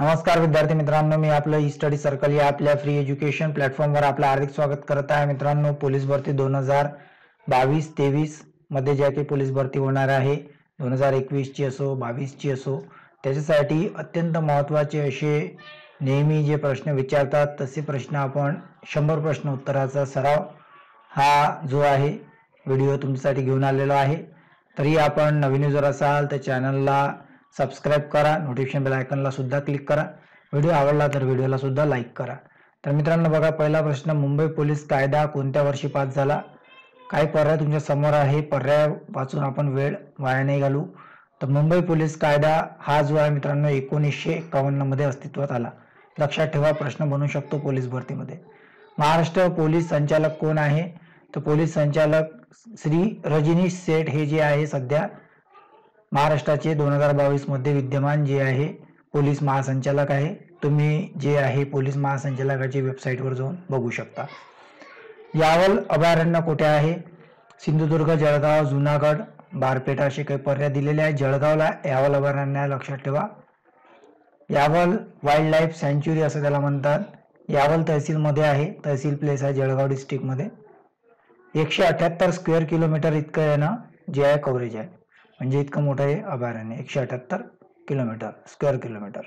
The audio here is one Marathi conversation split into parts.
नमस्कार विद्यार्थी मित्रांनो मी आपलं ई स्टडी सर्कल या आपल्या फ्री एज्युकेशन प्लॅटफॉर्मवर आपलं हार्दिक स्वागत करत आहे. मित्रांनो पोलीस भरती दोन हजार बावीस तेवीसमध्ये ज्या काही पोलीस भरती होणार आहे. दोन हजार एकवीसची असो बावीसची असो त्याच्यासाठी अत्यंत महत्त्वाचे असे नेहमी जे प्रश्न विचारतात तसे प्रश्न आपण शंभर प्रश्न उत्तराचा सराव हा जो आहे व्हिडिओ तुमच्यासाठी घेऊन आलेलो आहे. तरी आपण नवीन जर असाल तर चॅनलला सबस्क्राईब करा नोटिफिकेशन बेल आयकनला सुद्धा क्लिक करा. व्हिडिओ आवडला तर व्हिडिओला सुद्धा लाईक करा. तर मित्रांनो बघा पहिला प्रश्न मुंबई पोलीस कायदा कोणत्या वर्षी पास झाला? काय पर्याय तुमच्यासमोर आहे? पर्याय वाचून आपण वेळ वाया नाही घालू. तर मुंबई पोलीस कायदा हा जो आहे मित्रांनो एकोणीसशे एकावन्नमध्ये अस्तित्वात आला. लक्षात ठेवा प्रश्न बनू शकतो पोलीस भरतीमध्ये. महाराष्ट्र पोलीस संचालक कोण आहे? तर पोलीस संचालक श्री रजनीश सेठ हे जे आहे सध्या महाराष्ट्राचे दोन हजार बावीसमध्ये विद्यमान जे आहे पोलीस महासंचालक आहे. तुम्ही जे आहे पोलीस महासंचालकाची वेबसाईटवर जाऊन बघू शकता. यावल अभयारण्य कुठे आहे? सिंधुदुर्ग जळगाव जुनागड बारपेटा असे काही पर्याय दिलेले आहे जळगावला यावल अभयारण्य लक्षात ठेवा. यावल वाईल्ड लाईफ सँच्युरी असं त्याला म्हणतात. यावल तहसीलमध्ये आहे. तहसील प्लेस आहे जळगाव डिस्ट्रिक्टमध्ये एकशे अठ्याहत्तर स्क्वेअर किलोमीटर इतकं आहे ना जे आहे कव्हरेज आहे. म्हणजे इतकं मोठं आहे अभयारण्य एकशे अठ्याहत्तर किलोमीटर स्क्वेअर किलोमीटर.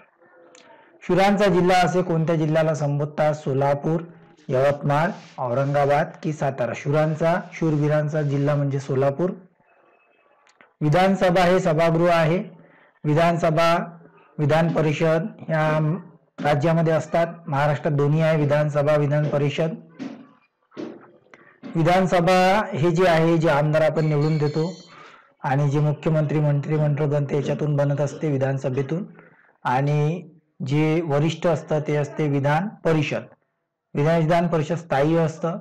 शुरांचा जिल्हा असे कोणत्या जिल्ह्याला संबोधतात? सोलापूर यवतमाळ औरंगाबाद की सातारा? शुरांचा शूरवीरांचा जिल्हा म्हणजे सोलापूर. विधानसभा हे सभागृह आहे. विधानसभा विधान परिषद ह्या राज्यामध्ये असतात. महाराष्ट्रात दोन्ही आहे विधानसभा विधान परिषद. विधानसभा हे जे आहे जे आमदार आपण निवडून देतो आणि जे मुख्यमंत्री मंत्रिमंडळ बनते याच्यातून बनत असते विधानसभेतून आणि जे वरिष्ठ असतं ते असते विधान परिषद. विधान विधान परिषद स्थायी असतं.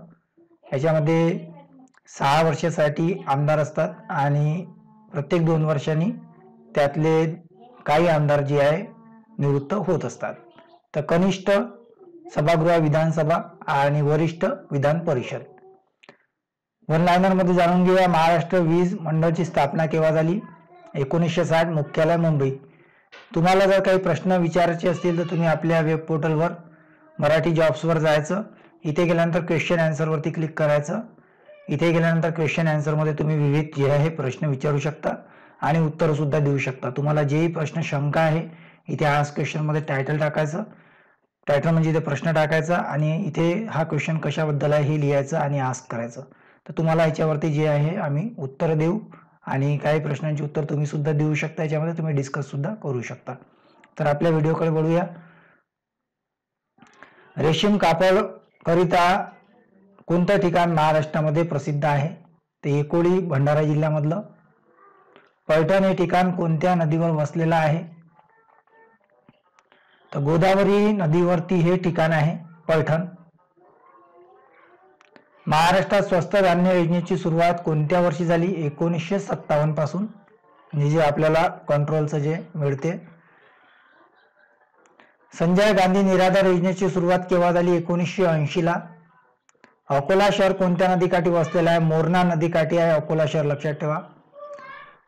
याच्यामध्ये सहा वर्षासाठी आमदार असतात आणि प्रत्येक दोन वर्षांनी त्यातले काही आमदार जे आहे निवृत्त होत असतात. तर कनिष्ठ सभागृह विधानसभा आणि वरिष्ठ विधान परिषद. वन लायनरमध्ये जाणून घेऊया. महाराष्ट्र वीज मंडळची स्थापना केव्हा झाली? एकोणीसशे साठ मुख्यालय मुंबई. तुम्हाला जर काही प्रश्न विचारायचे असतील तर तुम्ही आपल्या वेब पोर्टलवर मराठी जॉब्सवर जायचं. इथे गेल्यानंतर क्वेश्चन आन्सरवरती क्लिक करायचं. इथे गेल्यानंतर क्वेश्चन आन्सरमध्ये तुम्ही विविध जे आहे प्रश्न विचारू शकता आणि उत्तर सुद्धा देऊ शकता. तुम्हाला जेही प्रश्न शंका आहे इथे आज क्वेश्चनमध्ये टायटल टाकायचं. टायटल म्हणजे इथे प्रश्न टाकायचा आणि इथे हा क्वेश्चन कशाबद्दल आहे हे लिहायचं आणि आस्क करायचं. तर तुम्हाला याच्यावरती जे आहे आम्ही उत्तर देऊ. आणि काही प्रश्नांची उत्तर तुम्ही सुद्धा देऊ शकता. याच्यामध्ये तुम्ही डिस्कस सुद्धा करू शकता. तर आपल्या व्हिडिओकडे वळूया. रेशीम कापड करिता कोणतं ठिकाण महाराष्ट्रामध्ये प्रसिद्ध आहे? ते एकोळी भंडारा जिल्ह्यामधलं. पैठण हे ठिकाण कोणत्या नदीवर वसलेलं आहे? तर गोदावरी नदीवरती हे ठिकाण आहे पैठण. महाराष्ट्रात स्वस्त धान्य योजनेची सुरुवात कोणत्या वर्षी झाली? एकोणीसशे सत्तावन्नपासून. म्हणजे जे आपल्याला कंट्रोलचं जे मिळते. संजय गांधी निराधार योजनेची सुरुवात केव्हा झाली? एकोणीसशे ऐंशीला. अकोला शहर कोणत्या नदीकाठी वसलेलं आहे? मोरणा नदीकाठी आहे. अकोला शहर लक्षात ठेवा.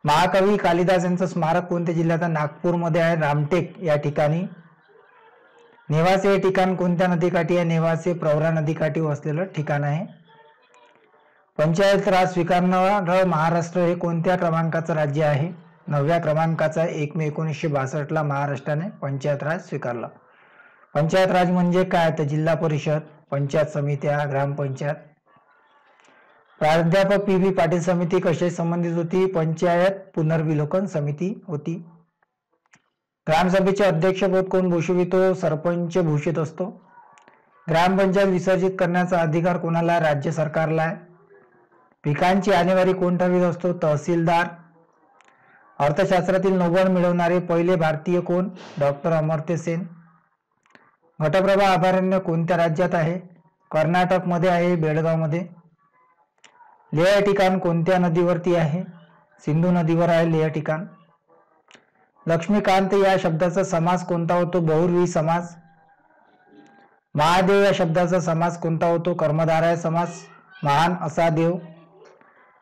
महाकवी कालिदास यांचं स्मारक कोणत्या जिल्ह्यात नागपूरमध्ये आहे. रामटेक या ठिकाणी. नेवासे हे ठिकाण कोणत्या नदीकाठी आहे? नेवासे प्रवरा नदीकाठी वसलेलं ठिकाण आहे. पंचायत राज स्वीकारणारं महाराष्ट्र हे कोणत्या क्रमांकाचं राज्य आहे? नवव्या क्रमांकाचा एक मे एकोणीसशे बासष्टला महाराष्ट्राने पंचायत राज स्वीकारला. पंचायत राज म्हणजे काय? तर जिल्हा परिषद पंचायत समित्या ग्रामपंचायत प्राध्यापक पी व्ही पाटील समिती कशी संबंधित होती? पंचायत पुनर्विलोकन समिती होती. ग्रामसभेचे अध्यक्षपद कोण भूषवितो? सरपंच भूषित असतो. ग्रामपंचायत विसर्जित करण्याचा अधिकार कोणाला? राज्य सरकारला आहे. पिकांची आणेवारी कोण ठरवित असतो? तहसीलदार. अर्थशास्त्रातील नोबल मिळवणारे पहिले भारतीय कोण? डॉक्टर अमर्त्य सेन. घटप्रभा अभयारण्य कोणत्या राज्यात आहे? कर्नाटकमध्ये आहे बेळगावमध्ये. लेह ठिकाण कोणत्या नदीवरती आहे? सिंधू नदीवर आहे लेह ठिकाण. लक्ष्मीकांत या शब्दाचा समास कोणता होतो? बहुर्वी समास. महादेव या शब्दाचा समास कोणता होतो? कर्मधाराय समास. महान असा देव.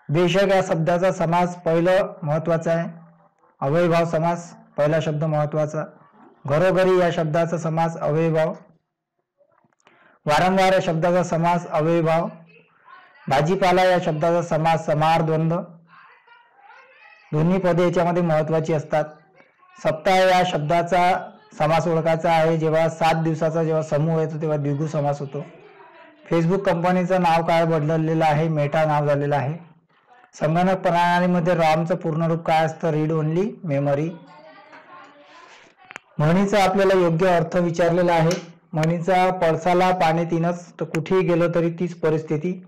देशक या शब्दाचा समास पहिलं महत्त्वाचा आहे. अवयभाव समास पहिला शब्द महत्त्वाचा घरोघरी या शब्दाचा समास अवयभाव वारंवार या शब्दाचा समास अवयभाव भाजीपाला या शब्दाचा समास समार द्वंद्व दोन्ही पदे याच्यामध्ये महत्वाची असतात. सप्ताह या शब्दाचा समास ओळखायचा आहे जेव्हा सात दिवसाचा जेव्हा समूह येतो तेव्हा द्विगु समास होतो. फेसबुक कंपनीचं नाव काय बदललेलं आहे? मेटा नाव झालेलं आहे. संगणक प्रणालीमध्ये रॉमचं पूर्ण रूप काय असतं? रीड ओनली मेमरी म्हणीचा आपल्याला योग्य अर्थ विचारलेला आहे. म्हणीचा पळसाला पाणी तीनच तर कुठेही गेलो तरी तीच परिस्थिती.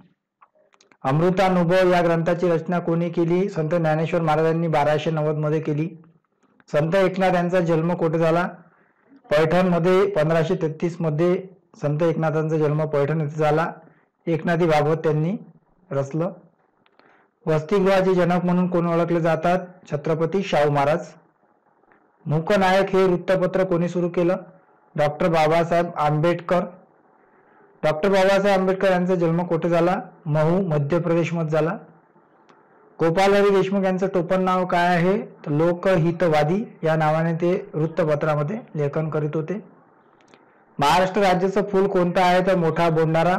अमृतानुभव या ग्रंथाची रचना कोणी केली? संत ज्ञानेश्वर महाराजांनी बाराशे नव्वदमध्ये केली. संत एकनाथ यांचा जन्म कुठे झाला? पैठणमध्ये पंधराशे तेहतीसमध्ये संत एकनाथांचा जन्म पैठण येथे झाला. एकनाथी भागवत त्यांनी रचलं. वसतिगृहाचे जनक म्हणून कोण ओळखले जातात? छत्रपती शाहू महाराज. मूकनायक हे वृत्तपत्र कोणी सुरू केलं? डॉक्टर बाबासाहेब आंबेडकर. डॉक्टर बाबासाहेब आंबेडकर यांचा जन्म कुठे झाला? महू मध्य प्रदेशमध्ये झाला. गोपालहरी देशमुख यांचं टोपण नाव काय आहे? तर लोकहितवादी या नावाने ते वृत्तपत्रामध्ये लेखन करीत होते. महाराष्ट्र राज्याचं फूल कोणतं आहे? तर मोठा बोंडारा.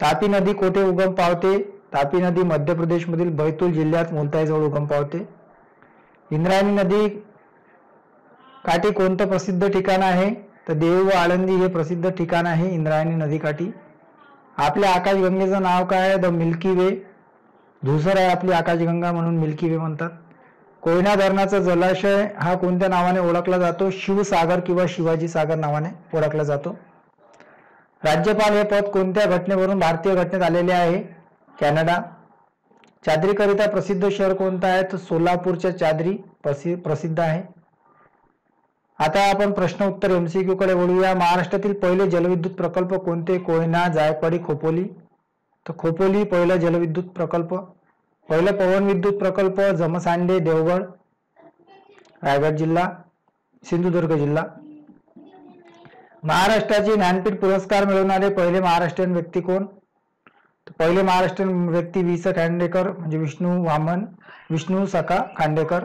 तापी नदी कोठे उगम पावते? तापी नदी मध्य प्रदेशमधील बैतूल जिल्ह्यात मुलताईजवळ उगम पावते. इंद्रायणी नदी काठी कोणतं प्रसिद्ध ठिकाण आहे? तर देव व आळंदी हे प्रसिद्ध ठिकाण आहे इंद्रायणी नदीकाठी आपल्या आकाशगंगेचं नाव काय आहे? द मिल्की वे. धुसर आहे आपली आकाशगंगा म्हणून मिल्की वे म्हणतात. कोयना धरणाचा जलाशय हा कोणत्या नावाने ओळखला जातो? शिवसागर किंवा शिवाजी सागर नावाने ओळखला जातो. राज्यपाल हे पद कोणत्या घटनेवरून भारतीय घटनेत आलेले आहे? कॅनडा. चादरीकरिता प्रसिद्ध शहर कोणतं आहे? तर सोलापूरच्या चादरी प्रसिद्ध आहे. आता आपण प्रश्न उत्तर एमसीक्यू कडे वळूया. महाराष्ट्रातील पहिले जलविद्युत प्रकल्प कोणते? कोयना जायकवाडी खोपोली. तर खोपोली पहिला जलविद्युत प्रकल्प. पहिला पवन विद्युत प्रकल्प जमसांडे देवगड रायगड जिल्हा सिंधुदुर्ग जिल्हा. महाराष्ट्राचे ज्ञानपीठ पुरस्कार मिळवणारे पहिले महाराष्ट्रीयन व्यक्ती कोण? पहिले महाराष्ट्रीयन व्यक्ती वि स खांडेकर म्हणजे विष्णू वामन विष्णू सखा खांडेकर.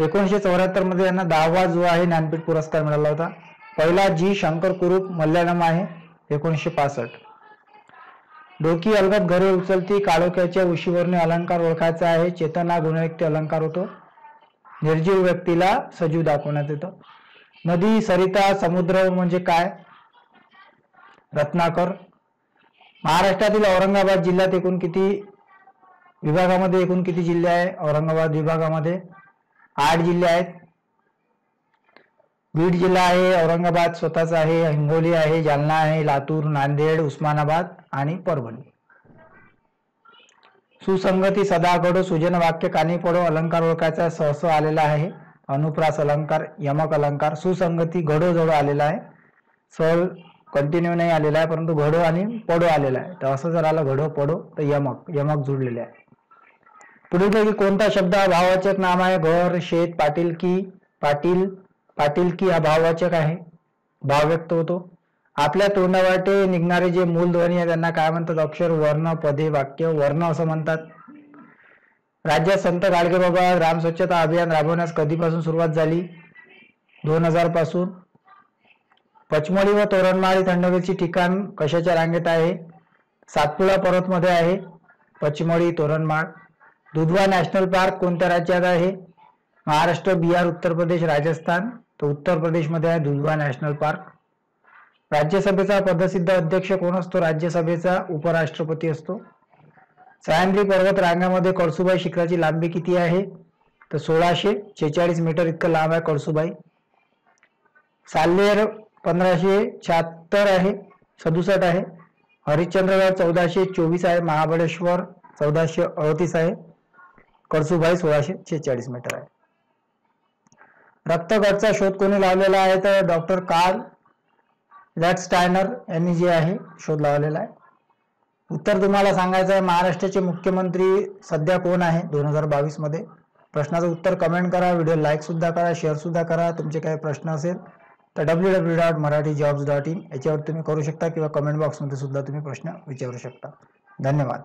एकोणीसशे चौऱ्याहत्तरमध्ये यांना दहावा जो आहे ज्ञानपीठ पुरस्कार मिळाला होता. पहिला जी शंकर कुरूप मल्याळम आहे एकोणीसशे पासष्ट. डोकी अलगत घरे उचलती काळोख्याच्या उशीवरने अलंकार ओळखायचा आहे चेतना गुणयुक्त अलंकार होतो. निर्जीव व्यक्तीला सजीव दाखवण्यात येतं. नदी सरिता समुद्र म्हणजे काय? रत्नाकर. महाराष्ट्रातील औरंगाबाद जिल्ह्यात एकूण किती विभागामध्ये एकूण किती जिल्हे आहे? औरंगाबाद विभागामध्ये आठ जिल्हे आहेत. बीड जिल्हा आहे औरंगाबाद स्वतःचा आहे हिंगोली आहे जालना आहे लातूर नांदेड उस्मानाबाद आणि परभणी. सुसंगती सदा घडो सुजन वाक्य कानी पडो अलंकार ओळखायचा सहस आलेला आहे. अनुप्रास अलंकार यमक अलंकार सुसंगती घडोजवळ आलेला आहे. सल कंटिन्यू नाही आलेला आहे परंतु घडो आणि पडो आलेला आहे. तर असं जर आलं घडो पडो तर यमक यमक जुडलेले आहे. पुढील कोणता शब्द हा भाववाचक नाम आहे? घर शेत पाटील की पाटील पाटील की हा भाववाचक आहे? भाव व्यक्त होतो. आपल्या तोंडावाटे निघणारे जे मूल ध्वनी आहे त्यांना काय म्हणतात? अक्षर वर्ण पदे वाक्य वर्ण असं म्हणतात. राज्यात संत गाडगेबाबा ग्राम स्वच्छता अभियान राबवण्यास कधीपासून सुरुवात झाली? दोन हजारपासून. पचमोळी व तोरणमाळी थंडवेलची ठिकाण कशाच्या रांगेत आहे? सातपुडा पर्वतमध्ये आहे. पचमोळी तोरणमाळ दुधवा नॅशनल पार्क कोणत्या राज्यात आहे? महाराष्ट्र बिहार उत्तर प्रदेश राजस्थान. तर उत्तर प्रदेशमध्ये आहे दुधवा नॅशनल पार्क. राज्यसभेचा पदसिद्ध अध्यक्ष कोण असतो? राज्यसभेचा उपराष्ट्रपती असतो. सह्याद्री पर्वत रांगामध्ये कळसुबाई शिखराची लांबी किती आहे? तर सोळाशे छेचाळीस मीटर इतकं लांब आहे कळसुबाई. साल्लेर पंधराशे शहात्तर आहे सदुसष्ट आहे. हरिश्चंद्रगड चौदाशे चोवीस आहे महाबळेश्वर चौदाशे अडतीस आहे. कळसुबाई सोळाशे छेचाळीस मीटर आहे. रक्तगटचा शोध कोणी लावलेला आहे तर डॉक्टर कार्ल लॅट स्टायनर यांनी जे आहे शोध लावलेला आहे. उत्तर तुम्हाला सांगायचं आहे महाराष्ट्राचे मुख्यमंत्री सध्या कोण आहे दोन हजार बावीसमध्ये प्रश्नाचं उत्तर कमेंट करा व्हिडिओ लाईक सुद्धा करा शेअर सुद्धा करा तुमचे काही प्रश्न असेल तर W W dot Marathi jobs dot in याच्यावर तुम्ही करू शकता किंवा कमेंट बॉक्समध्ये सुद्धा तुम्ही प्रश्न विचारू शकता. धन्यवाद.